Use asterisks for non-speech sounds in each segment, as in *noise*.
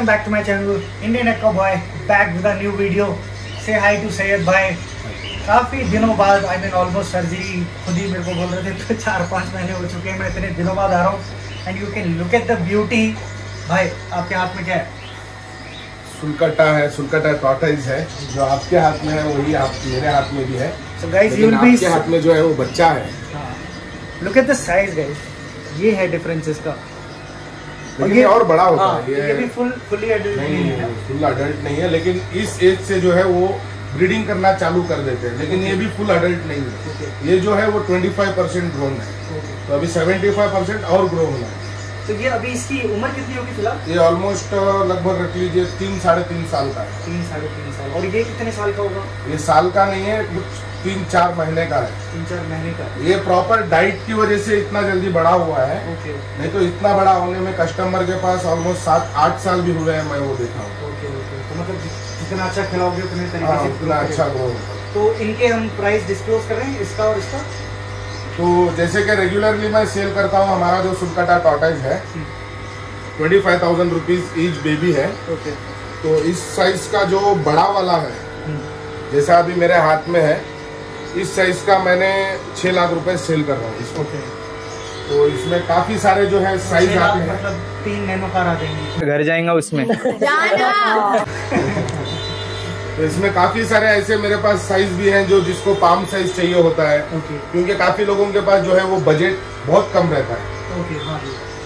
welcome back to my channel Indian Echo Boy back with a new video. Say hi to Sayed भाई काफ़ी दिनों बाद I mean almost surgery खुद ही मेरे को बोल रहे थे तो चार पाँच महीने हो चुके हैं मैं इतने दिनों बाद आ रहा हूँ। And you can look at the beauty भाई आपके हाथ में क्या है? सुलकटा है सुलकटा टॉटाइज है जो आपके हाथ में है वही आप मेरे हाथ में भी है। सो यू लेकिन आपके हाथ में जो है वो बच्चा है। Look at the size guys ये है डिफरेंस इसका लेकिन ये और बड़ा होता हाँ, है ये भी फुल फुल्ली एडल्ट नहीं नहीं फुल अडल्ट नहीं है लेकिन इस एज से जो है वो ब्रीडिंग करना चालू कर देते हैं लेकिन ये भी फुल अडल्ट नहीं है। ये जो है वो 25 परसेंट ग्रोन है। तो अभी 75 परसेंट और ग्रो होना है। तो ये अभी इसकी उम्र कितनी होगी फ़िलहाल? ये ऑलमोस्ट लगभग रख लीजिए तीन साढ़े तीन साल का है। तीन साढ़े तीन साल। और ये कितने साल का होगा? ये साल का नहीं है कुछ तीन चार महीने का है। तीन चार महीने का ये प्रॉपर डाइट की वजह से इतना जल्दी बड़ा हुआ है। ओके नहीं तो इतना बड़ा होने में कस्टमर के पास ऑलमोस्ट सात आठ साल भी हुए हैं मैं वो देखा हूँ। ओके ओके तो मतलब जितना अच्छा खिलाओगे उतने तरीके हाँ से उतना अच्छा ग्रो तो इनके हम प्राइस डिस्क्लोज कर रहे हैं इसका और इसका? तो जैसे कि रेगुलरली मैं सेल करता हूँ हमारा जो सुलकटा टॉटाइज है twenty five thousand rupees each baby है। ओके तो इस साइज़ का जो बड़ा वाला है जैसा अभी मेरे हाथ में है इस साइज़ का मैंने छह लाख रुपए सेल कर रहा हूँ। इसको। ओके तो इसमें काफ़ी सारे जो है साइज़ आते हैं। मतलब तीन नैनो कार आ जाएँगे। घर जाएँगा उसमें। तो इसमें काफ़ी सारे ऐसे मेरे पास साइज़ भी हैं जो जिसको पाम साइज़ चाहिए होता है। ओके क्योंकि काफ़ी लोगों के पास जो है वो बजट बहुत कम रहता है। ओके हाँ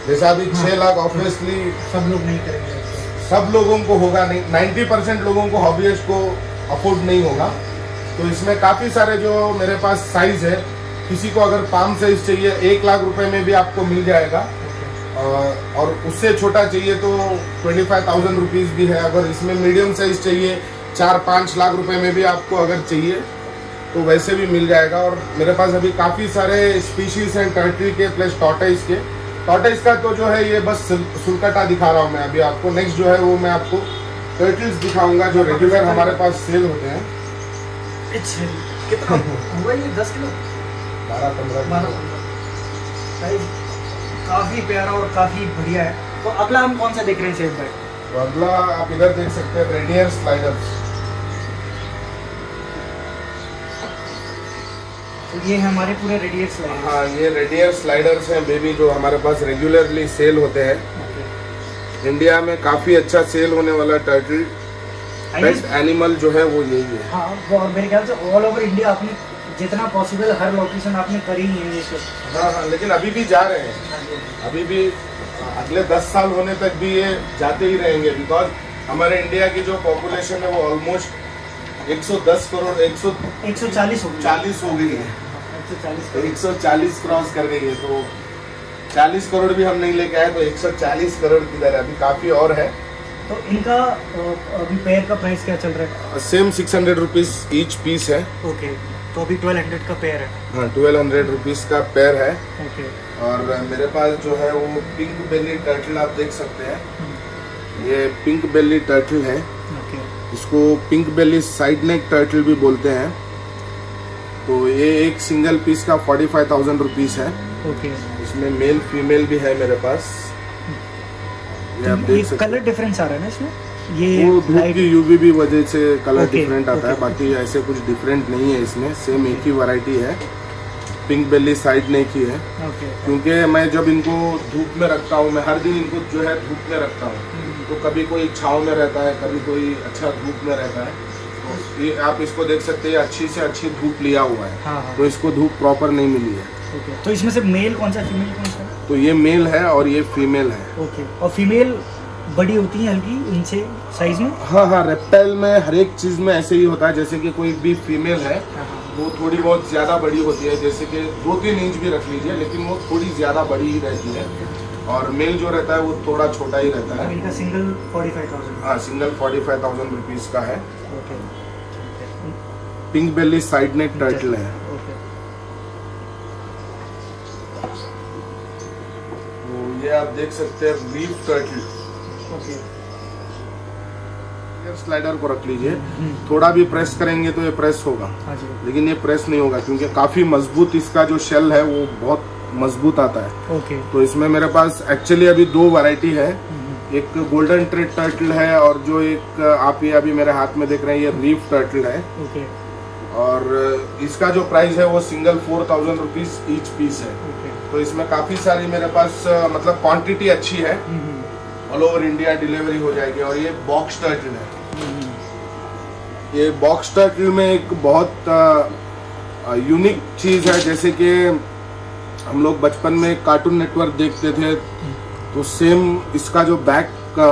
जैसा अभी छह लाख ऑब्वियसली सब लोग नहीं करेंगे। सब लोगों को होगा नहीं। नाइन्टी परसेंट लोगों को हॉबीस्ट को अफोर्ड नहीं होगा। तो इसमें काफ़ी सारे जो मेरे पास साइज़ है किसी को अगर पाम साइज़ चाहिए एक लाख रुपए में भी आपको मिल जाएगा। और और उससे छोटा चाहिए तो ट्वेंटी फाइव थाउज़ेंड रुपीज़ भी है। अगर इसमें मीडियम साइज़ चाहिए चार पाँच लाख रुपए में भी आपको अगर चाहिए तो वैसे भी मिल जाएगा। और मेरे पास अभी काफ़ी सारे स्पीशीज हैं टर्टल के प्लस टॉटाइज के। टॉटाइज का तो जो है ये बस सुल- सुलकटा दिखा रहा हूँ मैं अभी आपको। नेक्स्ट जो है वो मैं आपको टर्टल्स दिखाऊँगा जो रेगुलर हमारे पास सेल होते हैं। It's कितना? *laughs* हुआ ये दस किलो? बारह पंद्रह बारह साइज़ काफ़ी प्यारा और काफ़ी बढ़िया है। तो अगला हम कौन सा देख रहे हैं भाई? तो अगला आप इधर देख सकते हैं रेडियर स्लाइडर्स तो ये हमारे पूरे रेडियस लाइन हाँ ये रेडियर स्लाइडर्स हैं बेबी जो हमारे पास रेगुलरली सेल होते हैं। इंडिया में काफ़ी अच्छा सेल होने वाला टर्टल पेट एनिमल जो है वो यही है। हाँ और मेरे ख्याल से ऑल ओवर इंडिया आपने जितना पॉसिबल हर लोकेशन आपने करी ही है ये हाँ हाँ लेकिन अभी भी जा रहे हैं। अभी भी अगले दस साल होने तक भी ये जाते ही रहेंगे बिकॉज़ हमारे इंडिया की जो पॉपुलेशन है वो ऑलमोस्ट 110 करोड़ 140 एक सौ चालीस हो हो गई है। एक सौ चालीस 140 क्रॉस कर गई है तो 40 करोड़ भी हम नहीं लेके आए तो 140 करोड़ किधर है? अभी काफ़ी और है। तो इनका अभी पेयर का प्राइस क्या चल रहा है? Same six hundred rupees each piece है। ओके तो अभी ट्वेल्व हंड्रेड का पेयर है। हाँ ट्वेल्व हंड्रेड रुपीज़ का पेयर है। ओके और मेरे पास जो है वो पिंक बेली टर्टल आप देख सकते हैं। ये पिंक बेली टर्टल है। ओके इसको pink belly side neck turtle भी बोलते हैं। तो ये एक सिंगल पीस का फोर्टी फाइव थाउज़ेंड रुपीज़ है। ओके इसमें मेल फीमेल भी है मेरे पास। ये आप देख सकते कलर डिफरेंस आ रहा है ना इसमें? ये वो धूप की यूवी भी वजह से कलर डिफरेंट आता है बाकी ऐसे कुछ डिफरेंट नहीं है इसमें सेम एक ही वैरायटी है। पिंक बेली साइड नेक ही है क्योंकि मैं जब इनको धूप में रखता हूँ मैं हर दिन इनको जो है धूप में रखता हूँ। तो कभी कोई छाव में रहता है कभी कोई अच्छा धूप में रहता है। तो ये आप इसको देख सकते हैं अच्छी से अच्छी धूप लिया हुआ है। हाँ हाँ। तो इसको धूप प्रॉपर नहीं मिली है। ओके। तो इसमें से मेल कौन सा फीमेल कौन सा? है तो ये मेल है और ये फीमेल है। ओके। और फीमेल बड़ी होती है हल्की इनसे साइज़ में? हाँ हाँ रेप्टाइल में हर एक चीज़ में ऐसे ही होता है जैसे कि कोई भी फीमेल है वो थोड़ी बहुत ज़्यादा बड़ी होती है जैसे कि दो तीन इंच भी रख लीजिए लेकिन वो थोड़ी ज़्यादा बड़ी ही रहती है। और मेल जो रहता है वो थोड़ा छोटा ही रहता है। इनका सिंगल फोर्टी फाइव थाउज़ेंड हाँ single forty five thousand rupees का है। Pink belly side neck turtle है ओके तो ये आप देख सकते हैं रीफ टर्टल। ओके स्लाइडर को रख लीजिए। थोड़ा भी प्रेस करेंगे तो ये प्रेस होगा। हाँ लेकिन ये प्रेस नहीं होगा क्योंकि काफ़ी मज़बूत इसका जो शेल है वो बहुत मज़बूत आता है। ओके तो इसमें मेरे पास एक्चुअली अभी दो वैरायटी है। एक गोल्डन ट्रेड टर्टल है और जो एक आप ये अभी मेरे हाथ में देख रहे हैं ये रीफ टर्टल है। ओके और इसका जो प्राइस है वो single four thousand rupees each piece है। तो इसमें काफ़ी सारी मेरे पास मतलब क्वांटिटी अच्छी है। ऑल ओवर इंडिया डिलीवरी हो जाएगी और ये बॉक्स टर्टल है। हम्म, ये बॉक्स टर्टल में एक बहुत यूनिक चीज़ है। जैसे कि हम लोग बचपन में कार्टून नेटवर्क देखते थे तो सेम इसका जो बैक का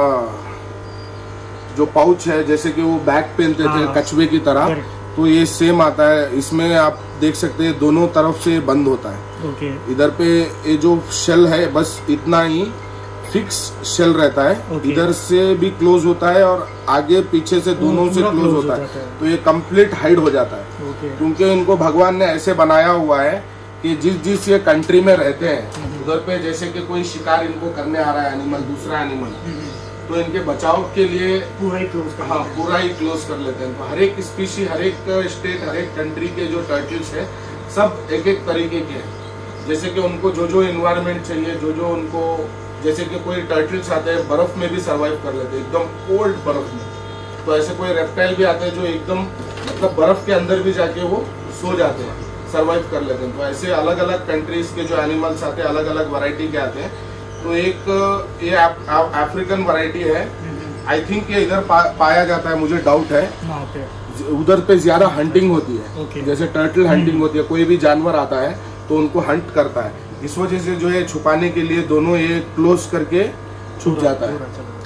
जो पाउच है जैसे कि वो बैग पहनते थे हाँ। कछुए की तरह तो ये सेम आता है। इसमें आप देख सकते हैं दोनों तरफ़ से बंद होता है। ओके। इधर पे ये जो शेल है बस इतना ही फिक्स शेल रहता है। Okay. इधर से भी क्लोज होता है और आगे पीछे से दोनों से क्लोज close होता है। है। तो ये कंप्लीट हाइड हो जाता है। ओके। क्योंकि इनको भगवान ने ऐसे बनाया हुआ है कि जिस जिस ये कंट्री में रहते हैं हम्म। उधर पे जैसे कि कोई शिकार इनको करने आ रहा है एनिमल दूसरा एनिमल तो इनके बचाव के लिए पूरा ही क्लोज कर हाँ पूरा ही क्लोज कर लेते हैं तो हर एक स्पीशी हर एक स्टेट हर एक कंट्री के जो टर्टल्स है सब एक एक तरीके के हैं। जैसे कि उनको जो जो इन्वायरमेंट चाहिए जो जो उनको जैसे कि कोई टर्टल्स आते हैं बर्फ़ में भी सर्वाइव कर लेते हैं एकदम कोल्ड बर्फ़ में। तो ऐसे कोई रेप्टाइल भी आते हैं जो एकदम मतलब बर्फ़ के अंदर भी जाके वो सो जाते हैं सर्वाइव कर लेते हैं। तो ऐसे अलग अलग कंट्रीज़ के जो एनिमल्स आते हैं अलग अलग वैरायटी के आते हैं तो एक ये अफ्रीकन वैरायटी है। आई थिंक ये इधर पा, पाया जाता है मुझे डाउट है। वहाँ उधर पे ज़्यादा हंटिंग होती है। Okay. जैसे टर्टल हंटिंग होती है कोई भी जानवर आता है तो उनको हंट करता है। इस वजह से जो है छुपाने के लिए दोनों ये क्लोज करके छुप जाता है।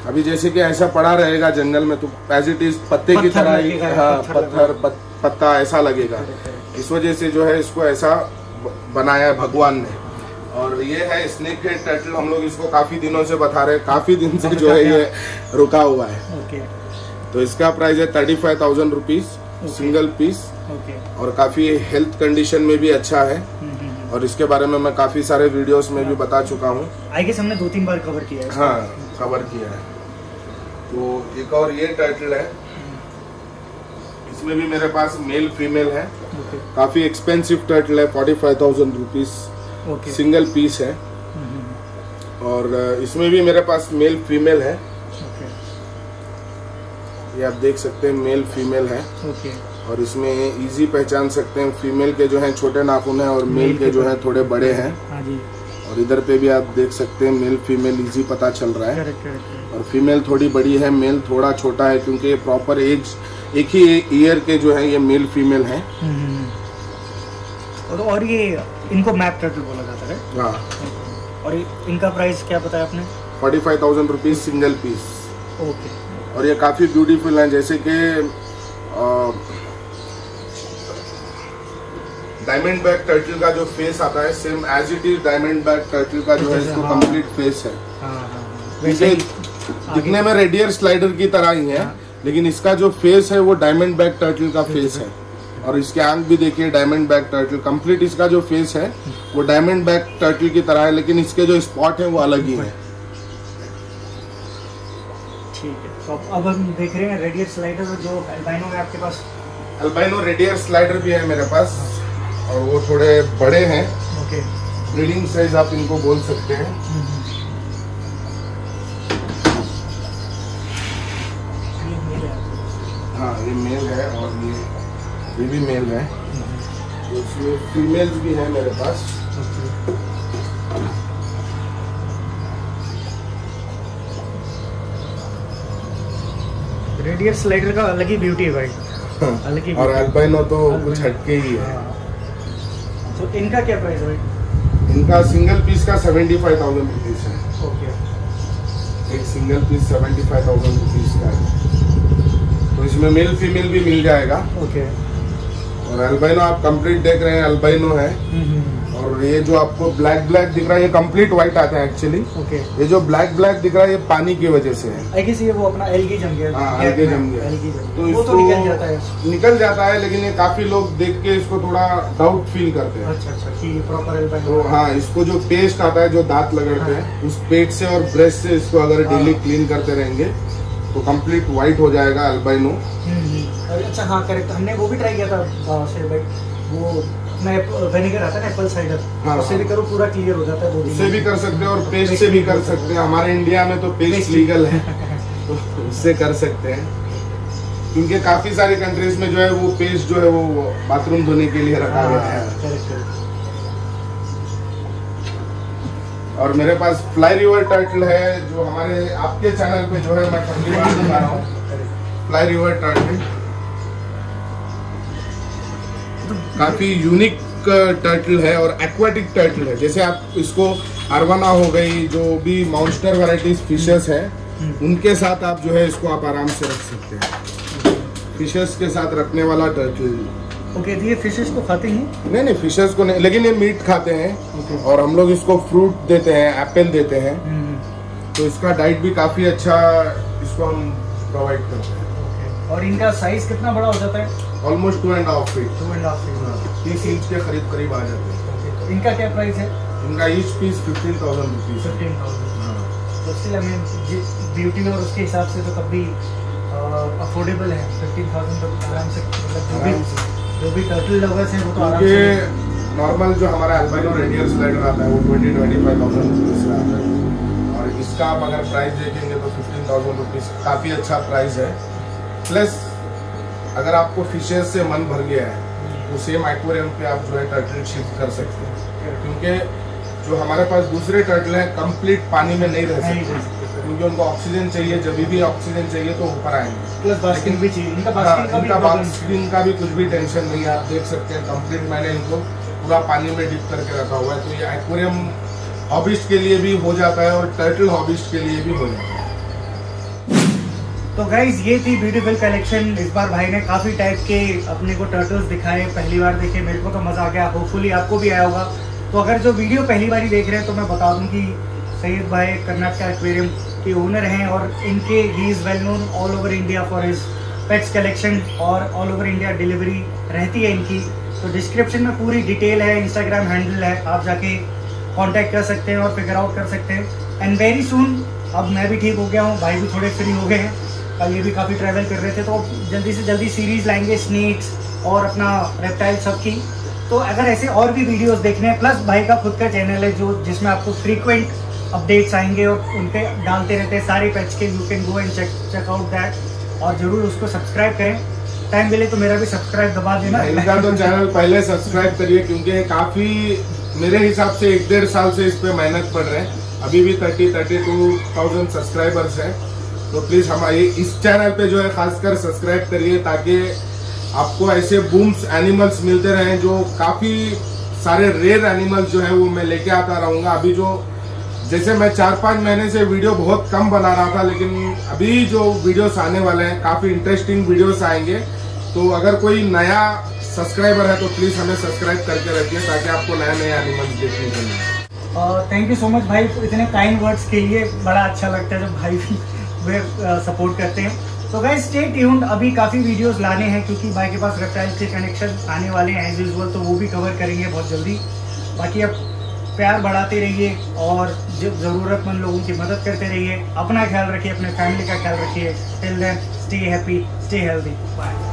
अभी जैसे कि ऐसा पड़ा रहेगा जंगल में तो एज इट इज़ पत्ते की तरह ही हाँ पत्थर पत्ता ऐसा लगेगा। इस वजह से जो है इसको ऐसा बनाया है भगवान ने। और ये है स्नेक हेड टर्टल हम लोग इसको काफ़ी दिनों से बता रहे हैं काफ़ी दिन से जो है ये रुका हुआ है। ओके तो इसका प्राइस है thirty five thousand rupees single piece okay और काफ़ी हेल्थ कंडीशन में भी अच्छा है। हम्म, हम्म, हम्म। और इसके बारे में मैं काफ़ी सारे वीडियोस में भी बता चुका हूँ। आई गेस हमने दो तीन बार कवर किया है हाँ कवर किया है। तो एक और ये टाइटल है। इसमें भी मेरे पास मेल फीमेल है। काफ़ी एक्सपेंसिव टाइटल है forty five thousand rupees okay single piece है। हम्म, हम्म, और इसमें भी मेरे पास मेल फीमेल है। ओके ये आप देख सकते हैं मेल फीमेल है। ओके और इसमें इजी पहचान सकते हैं फीमेल के जो है छोटे नाखून है और मेल के जो है बड़े। थोड़े बड़े हैं। हाँ और इधर पे भी आप देख सकते हैं मेल फीमेल इजी पता चल रहा है। और फीमेल थोड़ी बड़ी है मेल थोड़ा छोटा है क्योंकि ये प्रॉपर एज एक ही ईयर के जो है ये मेल फीमेल हैं। और और ये इनको मैप टर्टल बोला जाता है हाँ। और इनका प्राइस क्या बताया आपने? Forty five thousand rupees single piece okay और ये काफ़ी ब्यूटीफुल है जैसे कि डायमंड बैग टर्टल का जो फेस आता है same as it is diamond back turtle का जो है जैसे, इसको हाँ। कंप्लीट फेस है। हाँ हाँ हाँ। वैसे वैसे दिखने में रेडियर स्लाइडर की तरह ही है हाँ। लेकिन इसका जो फेस है वो डायमंड बैग टर्टल का फेस है। और इसके आँख भी देखिए डायमंड बैग टर्टल कंप्लीट इसका जो फेस है वो डायमंड बैग टर्टल की तरह है लेकिन इसके जो स्पॉट है वो अलग ही है। ठीक है। तो अब हम देख रहे हैं रेडियर स्लाइडर जो अल्बाइनो में आपके पास। अल्बाइनो रेडियर स्लाइडर भी है मेरे पास और वो थोड़े बड़े हैं। ओके ब्रीडिंग साइज़ आप इनको बोल सकते है। हाँ। ये मेल है और ये ये भी मेल है। फीमेल्स भी है मेरे पास। रेडियर स्लाइडर का अलग ही ब्यूटी है भाई। अलग ही और। अल्बाइनो तो कुछ हटके ही है। हाँ। तो इनका क्या प्राइस है भाई? इनका सिंगल पीस का सेवेंटी फाइव थाउज़ेंड रुपीज़ है। ओके एक single piece seventy five thousand rupees का है। तो इसमें मेल फीमेल भी मिल जाएगा। ओके और अल्बाइनो आप कंप्लीट देख रहे हैं अल्बाइनो है। और ये जो आपको ब्लैक ब्लैक दिख रहा है ये कंप्लीट व्हाइट आता है एक्चुअली ओके ये जो ब्लैक ब्लैक दिख रहा है ये पानी की वजह से है। आई गेस ये वो अपना एलगी जम गया। हाँ, algae में, जम गया। तो वो इसको तो निकल जाता है। निकल जाता है लेकिन ये काफ़ी लोग देख के इसको थोड़ा डाउट फील करते हैं। अच्छा अच्छा कि प्रॉपर एल्बाइनो तो हाँ। इसको जो पेस्ट आता है जो दांत लगड़ते हैं उस पेट से और ब्रश से इसको अगर हाँ। डेली क्लीन करते रहेंगे तो कंप्लीट व्हाइट हो जाएगा अल्बाइनो अच्छा हाँ करेक्ट हमने वो भी ट्राई किया था शेर भाई वो मैं वेनेगर आता है ना एप्पल साइडर हाँ, उससे हाँ। भी करो पूरा क्लियर हो जाता है दो दिन उससे भी कर सकते हैं और पेस्ट से भी कर सकते हैं। हमारे इंडिया में तो पेस्ट लीगल है। तो उससे कर सकते हैं। क्योंकि काफ़ी सारी कंट्रीज़ में जो है वो पेस्ट जो है वो बाथरूम धोने के लिए रखा गया है हाँ। और मेरे पास फ्लाई रिवर टर्टल है जो हमारे आपके चैनल पे जो है मैं पहली बार बता रहा हूँ। फ्लाई रिवर टर्टल काफ़ी यूनिक टर्टल है और एक्वाटिक टर्टल है। जैसे आप इसको अरवाना हो गई जो भी मॉन्स्टर वैराइटीज फिशेस है हम्म। उनके साथ आप जो है इसको आप आराम से रख सकते हैं। फिशेस के साथ रखने वाला टर्टल ओके तो ये फिशेस को खाते हैं? नहीं नहीं फिशेस को नहीं लेकिन ये मीट खाते हैं ओके और हम लोग इसको फ्रूट देते हैं एप्पल देते हैं। हम्म, तो इसका डाइट भी काफ़ी अच्छा इसको हम प्रोवाइड करते हैं। ओके। और इनका साइज़ कितना बड़ा हो जाता है? Almost two and half feet two and half तीस इंच के करीब करीब आ जाते हैं। तो इनका क्या प्राइस है? इनका each piece fifteen thousand rupees fifteen thousand beauty और उसके हिसाब से तो तब भी अफोर्डेबल है। फिफ्टीन थाउज़ेंड तो आराम से मतलब जो भी टर्टल लवर्स हैं वो तो आराम से नॉर्मल जो हमारा अल्बाइनो रेडियल स्लाइडर आता है वो twenty twenty five thousand rupees का आता है। और इसका आप अगर प्राइस देखेंगे तो फिफ्टीन थाउज़ेंड रुपीज़ काफ़ी अच्छा प्राइस है। प्लस अगर आपको फिशेस से मन भर गया है तो सेम एक्वेरियम पे आप जो है टर्टल शिफ्ट कर सकते हैं। क्योंकि जो हमारे पास दूसरे टर्टल हैं कंप्लीट पानी में नहीं रह सकते। क्योंकि उनको ऑक्सीजन चाहिए जब भी ऑक्सीजन चाहिए तो ऊपर आएँगे। प्लस बास्किंग भी चाहिए। इनका हाँ, बास्किंग का भी का कुछ भी टेंशन नहीं है। आप देख सकते हैं कंप्लीट मैंने इनको पूरा पानी में डिप करके रखा हुआ है। तो ये एक्वेरियम हॉबिस्ट के लिए भी हो जाता है और टर्टल हॉबिस्ट के लिए भी हो जाता है। तो गाइज़ ये थी ब्यूटीफुल कलेक्शन इस बार भाई ने काफ़ी टाइप के अपने को टर्टल्स दिखाए, पहली बार देखे, मेरे को तो मज़ा आ गया. होपफुली आपको भी आया होगा. तो अगर जो वीडियो पहली बार ही देख रहे हैं तो मैं बता दूँ कि सैयद भाई कर्नाटका एक्वेरियम के ओनर हैं और इनके ही is well known all over India for his pets collection और ऑल ओवर इंडिया डिलीवरी रहती है इनकी. तो डिस्क्रिप्शन में पूरी डिटेल है इंस्टाग्राम हैंडल है. आप जाके कॉन्टैक्ट कर सकते हैं और फिगर आउट कर सकते हैं. एंड वेरी सुन अब मैं भी ठीक हो गया हूँ, भाई भी थोड़े फ्री हो गए हैं. कल ये भी काफ़ी ट्रैवल कर रहे थे तो जल्दी से जल्दी सीरीज़ लाएँगे स्नेक्स और अपना रेप्टाइल सब की। तो अगर ऐसे और भी वीडियोस देखने हैं प्लस भाई का खुद का चैनल है जो, जिसमें आपको फ्रीक्वेंट अपडेट्स आएँगे और उनके डालते रहते हैं सारे पैच के you can go and check check out that और ज़रूर उसको सब्सक्राइब करें। टाइम मिले तो मेरा भी सब्सक्राइब दबा देना। इनका तो चैनल पहले सब्सक्राइब करिए, क्योंकि काफ़ी मेरे हिसाब से एक डेढ़ साल से इस पे मेहनत पड़ रहे हैं। अभी भी thirty thirty two thousand subscribers हैं। तो प्लीज़ हमारे इस चैनल पे जो है खासकर सब्सक्राइब करिए ताकि आपको ऐसे बूम्स एनिमल्स मिलते रहे जो काफ़ी सारे रेयर एनिमल्स जो है वो मैं लेके आता रहूँगा। अभी जो जैसे मैं चार पाँच महीने से वीडियो बहुत कम बना रहा था, लेकिन अभी जो वीडियोस आने वाले हैं, काफ़ी इंटरेस्टिंग वीडियोस आएँगे। तो अगर कोई नया सब्सक्राइबर है तो प्लीज़ हमें सब्सक्राइब करके रखिए ताकि आपको नए नए एनिमल्स देखने को मिले। थैंक यू सो मच भाई, इतने काइंड वर्ड्स के लिए बड़ा अच्छा लगता है जब भाई भी सपोर्ट करते हैं। तो गाइज़ स्टे ट्यून्ड अभी काफ़ी वीडियोस लाने हैं क्योंकि भाई के पास रेप्टाइल के कनेक्शन आने वाले हैं एज यूजल तो वो भी कवर करेंगे बहुत जल्दी। बाकी अब प्यार बढ़ाते रहिए और जब ज़रूरतमंद लोगों की मदद करते रहिए। अपना ख्याल रखिए, अपने फैमिली का ख्याल रखिए। Till then stay happy stay healthy bye